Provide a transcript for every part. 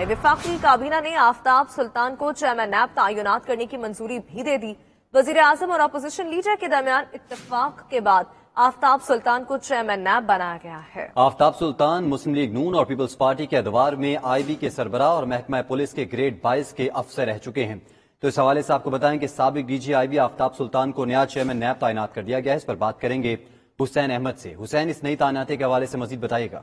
है। विफाकी काबीना ने आफ्ताब सुल्तान को चेयरमैन नैब तयनात करने की मंजूरी भी दे दी। वज़ीर आज़म और अपोजिशन लीडर के दरमियान इतफाक के बाद आफ्ताब सुल्तान को चेयरमैन नैब बनाया गया है। आफ्ताब सुल्तान मुस्लिम लीग नून और पीपल्स पार्टी के अदवार में आईबी के सरबरा और महकमा पुलिस के ग्रेड बाईस के अफसर रह चुके हैं। तो इस हवाले से आपको बताएँ कि सबक डीजी आईबी आफ्ताब सुल्तान को नया चेयरमैन नैब तैनात कर दिया गया है। इस पर बात करेंगे हुसैन अहमद से। हुसैन, इस नई तैनाती के हवाले से मजीद बताइएगा।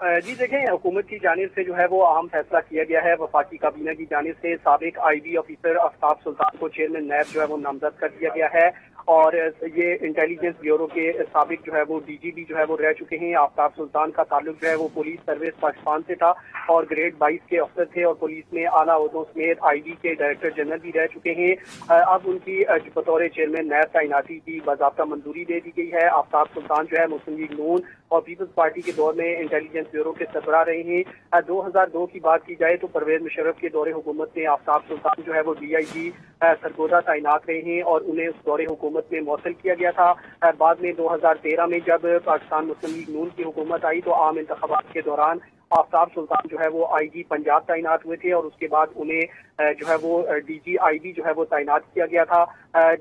जी देखें, हुकूमत की जानब से जो है वो अहम फैसला किया गया है। वफाकी काबीना की जानब से सबक I B officer Aftab Sultan को चेयरमैन नैब जो है वो नामजद कर दिया गया है और ये इंटेलिजेंस ब्यूरो के सबक जो है वो डीजीपी जो है वो रह चुके हैं। आफ्ताब सुल्तान का ताल्लुक जो है वो पुलिस सर्विस पाकिस्तान से था और ग्रेड बाईस के अफसर थे और पुलिस में आला उहदों समेत आईबी के डायरेक्टर जनरल भी रह चुके हैं। अब उनकी बतौर चेयरमैन नैब तैनाती की बाबा मंजूरी दे दी गई है। आफ्ताब सुल्तान जो है मुस्लिम लीग नून और पीपल्स पार्टी के दौर में इंटेलिजेंस ब्यूरो के सरबरा रहे हैं। दो हज़ार दो की बात की जाए तो परवेज मुशरफ के दौरे हुकूमत में आफ्ताब सुल्तान जो है वो डी आई जी सरगोदा तैनात रहे हैं और उन्हें उस दौरे हुकूमत में मौसल किया गया था। बाद में दो हज़ार तेरह में जब पाकिस्तान मुस्लिम लीग नून की हुकूमत आई तो आम इंतबात के दौरान आफ्ताब सुल्तान जो है वो आईजी पंजाब तैनात हुए थे और उसके बाद उन्हें जो है वो डीजी आईबी जो है वो तैनात किया गया था।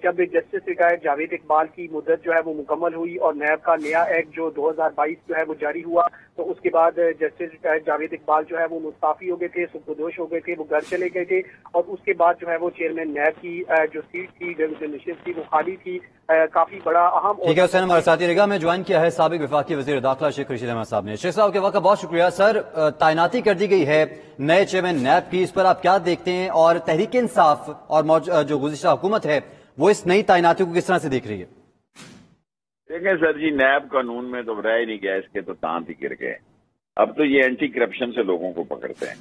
जब जस्टिस रिटायर्ड जावेद इकबाल की मुद्दत जो है वो मुकम्मल हुई और नैब का नया एक्ट जो 2022 जो है वो जारी हुआ तो उसके बाद जस्टिस रिटायर्ड जावेद इकबाल जो है वो मुस्ताफी हो गए थे सुखदोश हो गए थे, वो घर चले गए थे और उसके बाद जो है वो चेयरमैन नैब की जो सीट थी जो नशिस्त थी वो खाली थी। काफ़ी बड़ा अहम ठीक है हुसैन हमारे साथी रेगा में ज्वाइन किया है सबक विफाकी वजी दाखिला शेख रशीद अहमद साहब ने। शेख साहब के वक्त बहुत शुक्रिया। सर तैनाती कर दी गई है नए चेयरमैन नैब की। इस पर आप क्या देखते हैं और तहरीक इंसाफ और जो गुजशत हुकूमत है वो इस नई तैनाती को किस तरह से देख रही है? देखें सर जी नैब कानून में तो रह ही नहीं गया इसके तो तांत ही गिर गए। अब तो ये एंटी करप्शन से लोगों को पकड़ते हैं।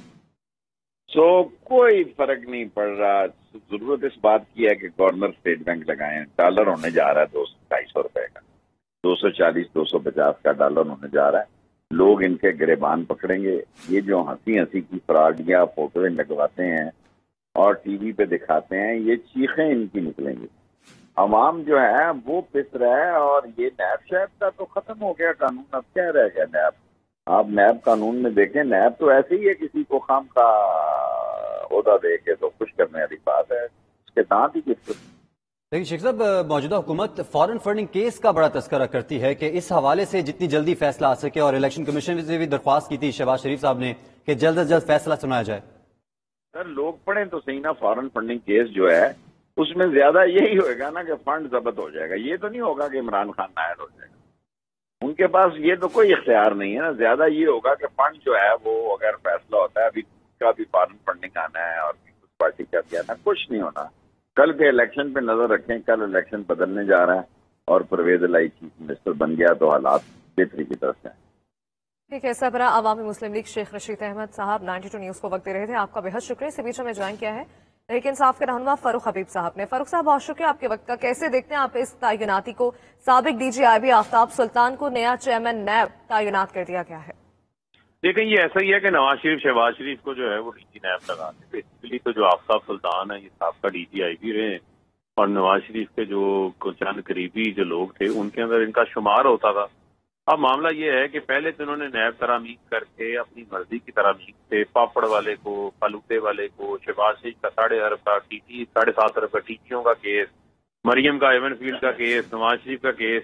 सो so, कोई फ़र्क नहीं पड़ रहा। ज़रूरत इस बात की है कि गवर्नर स्टेट बैंक लगाएँ। डॉलर होने जा रहा है दो सौ ढाई सौ रुपए का। दो सौ चालीस दो सौ पचास का डॉलर होने जा रहा है। लोग इनके गिरेबान पकड़ेंगे। ये जो हँसी हँसी की फ्रॉडियाँ फोटोएँ लगवाते हैं और टीवी पे दिखाते हैं ये चीखें इनकी निकलेंगी। अवाम जो है वो पिस रहा है और ये नैब शैब का तो खत्म हो गया कानून। अब क्या रह गया नैब? आप नैब कानून में देखें नैब तो ऐसे ही है किसी को खाम का उहदा दे के तो खुश करने वाली बात है। उसके दांत ही किस लेकिन शेख साहब मौजूदा हुकूमत फॉरन फंडिंग केस का बड़ा तस्करा करती है कि इस हवाले से जितनी जल्दी फैसला आ सके और इलेक्शन कमीशन से भी दरख्वास्त की थी शहबाज शरीफ साहब ने कि जल्द अज जल्द फैसला सुनाया जाए। सर लोग पढ़े तो सही ना फॉरन फंडिंग केस जो है उसमें ज़्यादा यही होगा ना कि फंड जब्त हो जाएगा। ये तो नहीं होगा कि इमरान खान नायर हो जाएगा। उनके पास ये तो कोई इख्तियार नहीं है ना। ज़्यादा ये होगा कि फंड जो है वो अगर फैसला होता है अभी का भी फॉरन फंडिंग आना है और पीपल्स पार्टी का भी आना कुछ नहीं होना। कल के इलेक्शन पे नज़र रखें, कल इलेक्शन बदलने जा रहा है और परवेज लाई चीफ मिनिस्टर बन गया तो हालात बेहतरी की तरफ़ से ठीक है सबरा अवामी मुस्लिम लीग शेख रशीद अहमद साहब 92 न्यूज़ को वक्त दे रहे थे। आपका बेहद शुक्रिया। इसी बीच में ज्वाइन किया है लेकिन साफ़ के रहनुमा फरूख हबीब साहब ने। फरूख साहब, बहुत शुक्रिया आपके वक्त का। कैसे देखते हैं आप इस तयनाती को? सबक डीजी आईबी आफ्ताब सुल्तान को नया चेयरमैन नैब तयनात कर दिया गया है। देखें ये ऐसा ही है कि नवाज़ शरीफ, शहबाज शरीफ को जो है वो डीजी नैब लगा दें। बेसिकली तो जो आफ्ताब सुल्तान है, ये सबका डीजी आई भी रहे हैं। और नवाज़ शरीफ के जो चंद करीबी जो लोग थे, उनके अंदर इनका शुमार होता था। अब मामला ये है कि पहले तो इन्होंने नैब तरामीम करके, अपनी मर्ज़ी की तरामीम से, पापड़ वाले को फलूदे वाले को, शहबाज शरीफ का साढ़े अरब का टीटी, साढ़े सात अरब का टीचियों का केस, मरियम का एवन फ़ील्ड का केस, नवाज़ शरीफ का केस,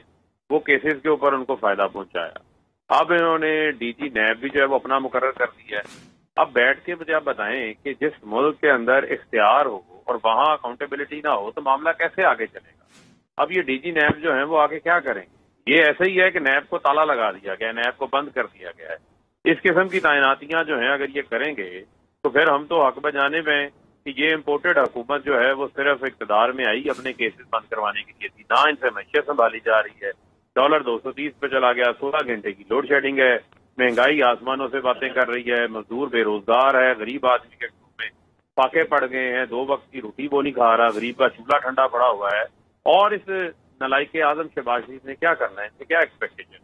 वो केसेस के ऊपर उनको फ़ायदा पहुँचाया। अब इन्होंने डीजी नैब भी जो है वो अपना मुकर कर दिया है। अब बैठ के मुझे आप बताएँ कि जिस मुल्क के अंदर इख्तियार हो और वहाँ अकाउंटेबिलिटी ना हो तो मामला कैसे आगे चलेगा? अब ये डीजी नैब जो है वो आगे क्या करेंगे? ये ऐसा ही है कि नैब को ताला लगा दिया गया है, नैब को बंद कर दिया गया है। इस किस्म की तैनातियाँ जो हैं, अगर ये करेंगे तो फिर हम तो हक बजाने में कि ये इम्पोर्टेड हुकूमत जो है वो सिर्फ़ इकतदार में आई अपने केसेस बंद करवाने के लिए थी, ना इनसे मैशियत संभाली जा रही है। डॉलर दो सौ तीस पे चला गया सोलह घंटे की लोड शेडिंग है महँगाई आसमानों से बातें कर रही है मजदूर बेरोजगार है गरीब आदमी के में फाके पड़ गए हैं दो वक्त की रोटी वो नहीं खा रहा गरीब का चूल्हा ठंडा पड़ा हुआ है। और इस नलाई के आज़म शहबाज शरीफ ने क्या करना है? इनसे क्या एक्सपेक्टेशन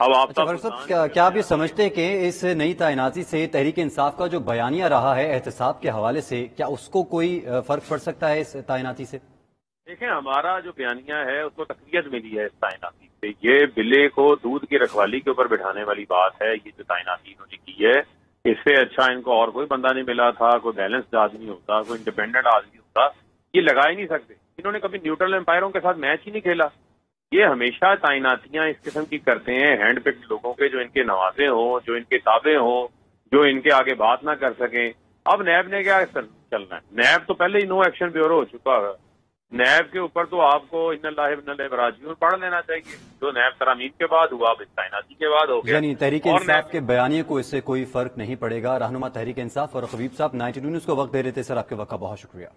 अब आप अच्छा, क्या, क्या आप ये समझते हैं कि इस नई तैनाती से तहरीक इंसाफ का जो बयानिया रहा है एहतसाब के हवाले से क्या उसको कोई फ़र्क पड़ सकता है इस तैनाती से? देखें हमारा जो बयानिया है उसको तकरीत मिली है इस तैनाती ये बिले को दूध की रखवाली के ऊपर बिठाने वाली बात है, ये जो तैनाती इन्होंने की है, इससे अच्छा इनको और कोई बंदा नहीं मिला था, कोई बैलेंस्ड आदमी होता, कोई इंडिपेंडेंट आदमी होता, ये लगा ही नहीं सकते। इन्होंने कभी न्यूट्रल एम्पायरों के साथ मैच ही नहीं खेला। ये हमेशा तैनातियाँ इस किस्म की करते हैं हैंड पिक्ड लोगों के, जो इनके नवाजे हों, जो इनके ताबे हों, जो इनके आगे बात ना कर सकें। अब नैब ने क्या चलना है? नैब तो पहले ही नो एक्शन ब्यूरो हो चुका है। नैब के ऊपर तो आपको इन राजीव पढ़ लेना चाहिए। जो नैब तरामीन के बाद हुआ अब तैनाती के बाद हो गया। यानी तहरीक इंसाफ के बयानी को इससे कोई फ़र्क नहीं पड़ेगा। रहनुमा तहरीक इंसाफ और खबीब साहब नाइनटी न्यूज़ को वक्त दे रहे थे सर आपके वक्त का बहुत शुक्रिया।